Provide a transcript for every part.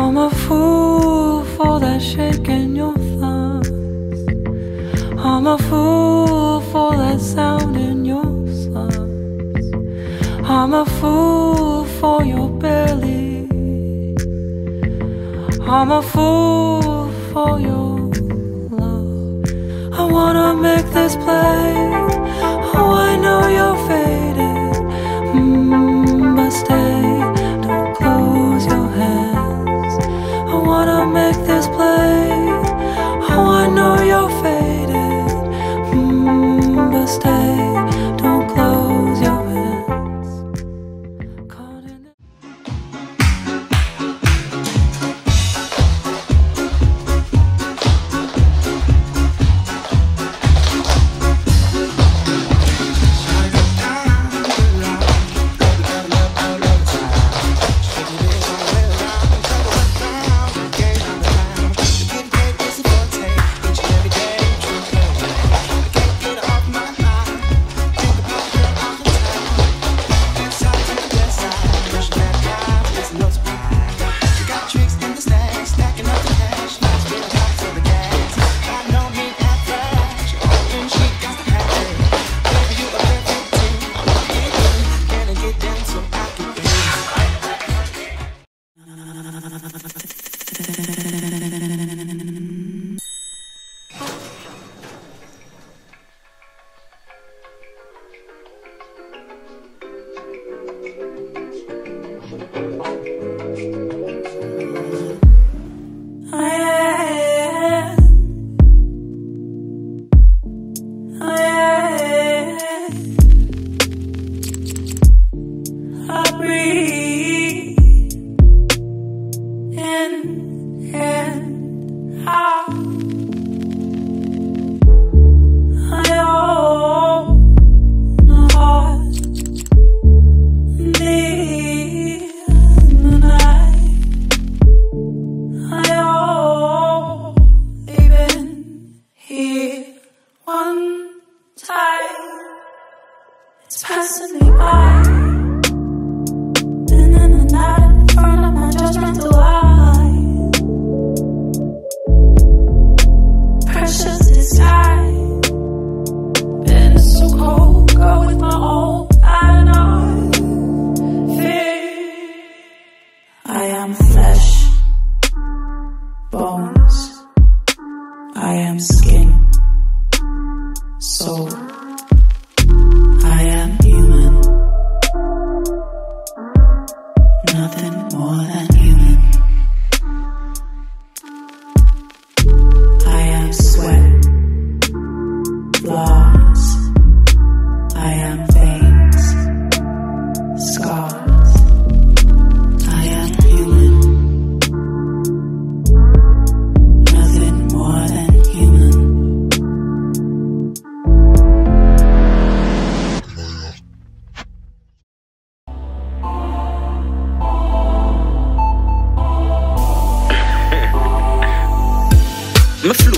I'm a fool for that shake in your thumbs. I'm a fool for that sound in your slums. I'm a fool for your belly. I'm a fool for your love. I wanna make this play. Oh, I know your face.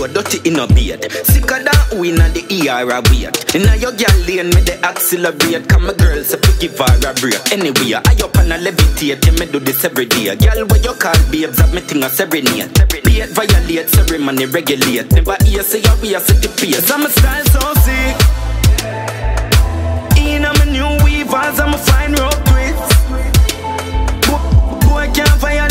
Flow dirty in a beard. Sicker than who in the ER a weird. Inna your gal lane me the accelerate. Come my girl say to give her a break. Anyway, I up and I levitate. Yeah, me do this every day. Girl, what you call babes that me thing a serenade. Be it violate, ceremony regulate. Never hear say you we a set the pace. I'm a style so sick. Inna my new weavers, I'm a fine rope twist. Boy can't violate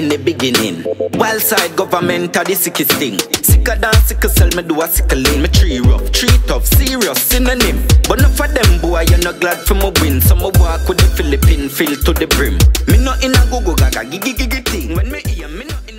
in the beginning. Wild side government are the sickest thing. Sicker than sickle cell, me do a sickle lane. Me tree rough, tree tough, serious synonym. But not for them boy, you're not glad for my win. So me walk with the Philippine feel to the brim. Me not in a go go gaga, gigi gigi thing. When me hear, me not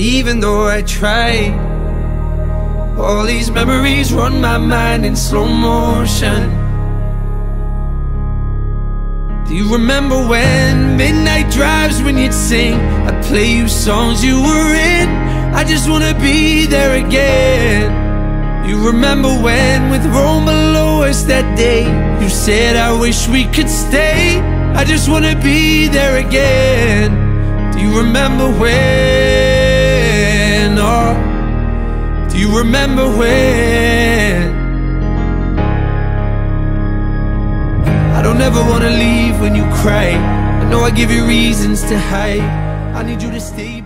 even though I try. All these memories run my mind in slow motion. Do you remember when midnight drives when you'd sing? I'd play you songs you were in. I just wanna be there again. You remember when with Rome below us that day You said I wish we could stay I just wanna be there again Do you remember when? Do you remember when? I don't ever wanna leave when you cry. I know I give you reasons to hide. I need you to stay